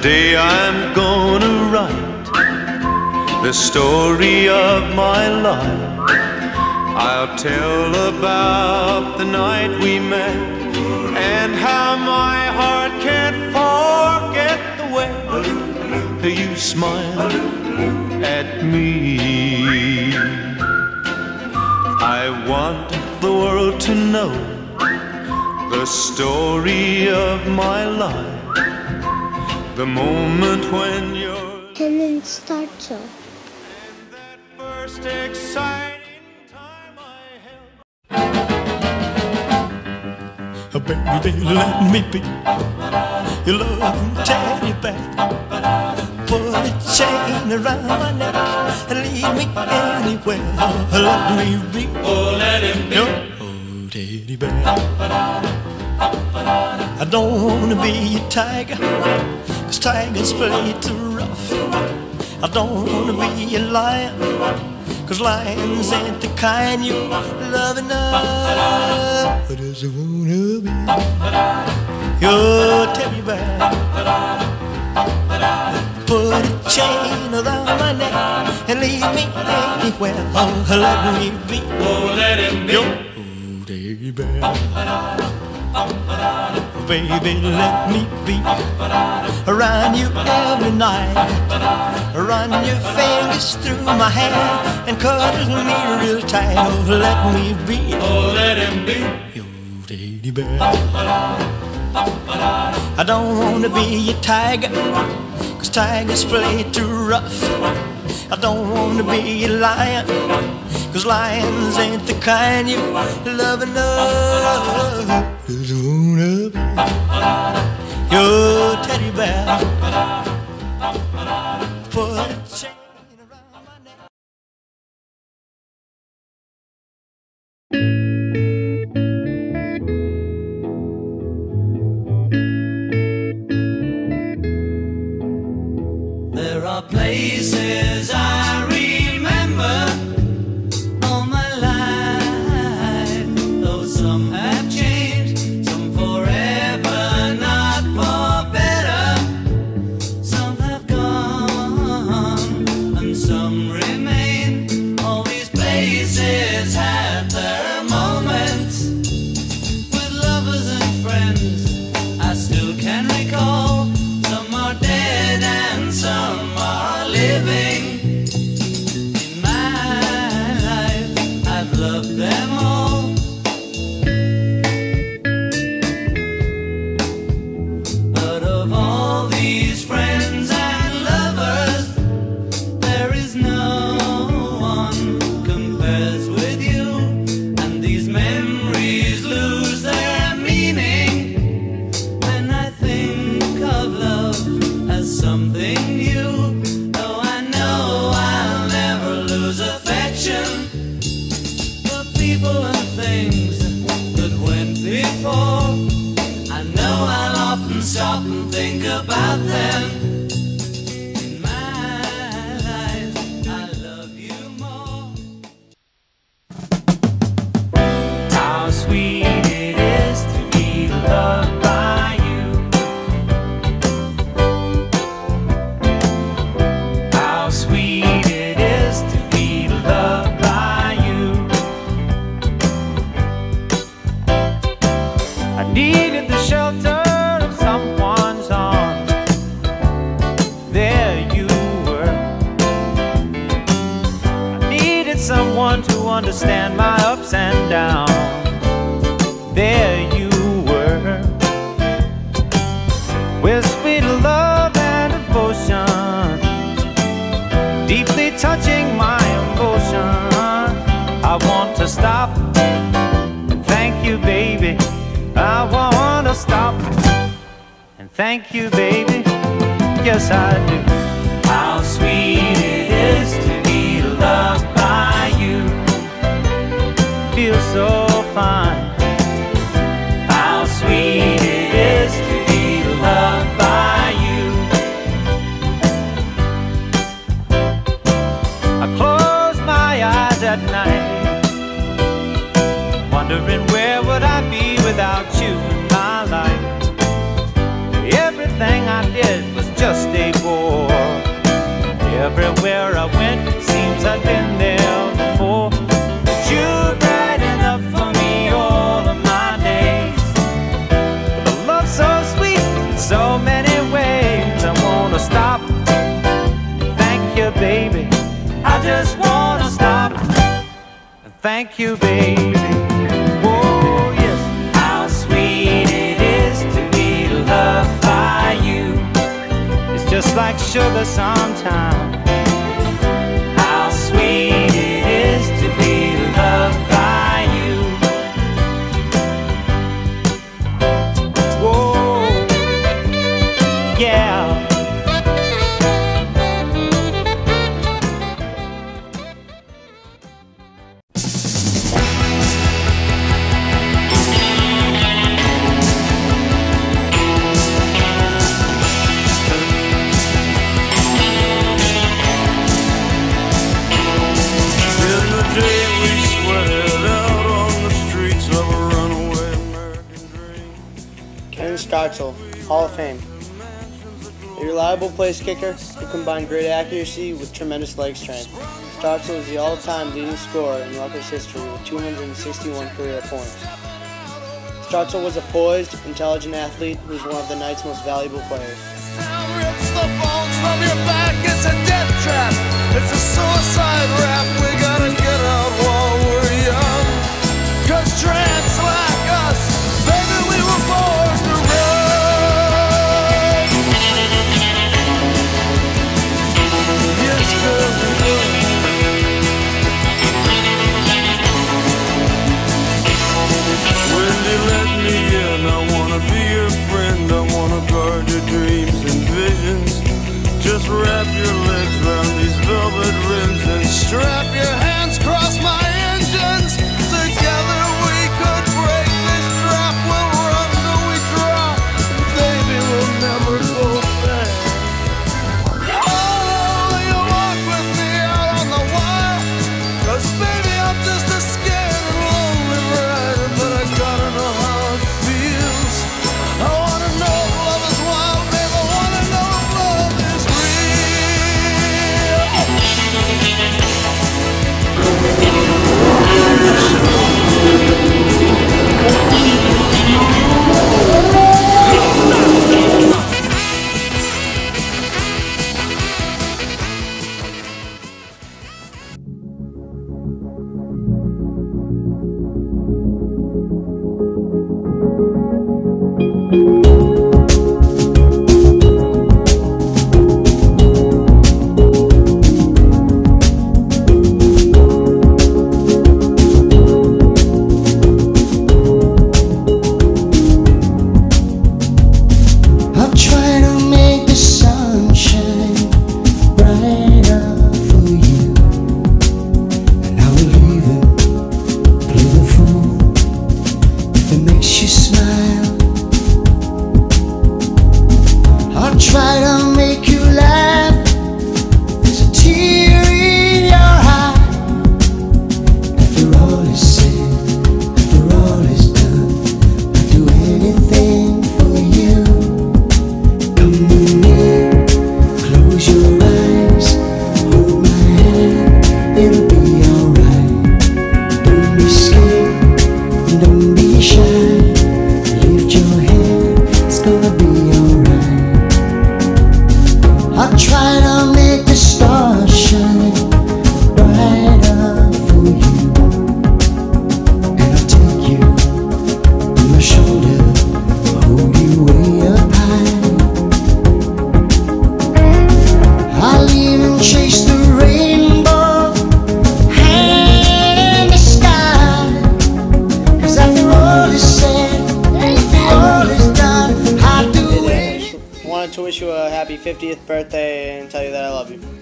Someday I'm gonna write the story of my life. I'll tell about the night we met and how my heart can't forget the way you smiled at me. I want the world to know the story of my life. The moment when you're Helen Start Show. in that first exciting time I held. Oh, baby, let me be your love teddy bear. Put a chain around my neck and lead me anywhere. Let me be. Oh, let him be. Your oh, teddy bear. I don't wanna be a tiger, cause tigers play too rough. I don't wanna be a lion, cause lions ain't the kind you love enough. I just wanna be your teddy bear. Put a chain around my neck and leave me anywhere. Oh, let me be. Oh, let him be. Your oh, teddy bear. Baby, let me be around you every night. Run your fingers through my hair and cuddle me real tight. Oh, let me be. Oh, let him be your teddy bear. I don't wanna be a tiger, cause tigers play too rough. I don't wanna be a lion, cause lions ain't the kind you love enough. Just wanna be your teddy bear. Understand my ups and downs. There you were. With sweet love and devotion, deeply touching my emotion. I want to stop and thank you, baby. I want to stop and thank you, baby. Yes, I do. Wondering where would I be without you in my life. Everything I did was just a bore Everywhere I went, seems I'd been there before. But you're bright enough for me all of my days. A love so sweet in so many ways, I wanna stop. Thank you, baby. I just wanna stop. Thank you, baby. Sugar sometimes. Startzell, Hall of Fame. A reliable place kicker who combined great accuracy with tremendous leg strength. Startzell is the all-time leading scorer in Rutgers history with 261 career points. Startzell was a poised, intelligent athlete who was one of the night's most valuable players. It's Wrap your wish you a happy 50th birthday and tell you that I love you.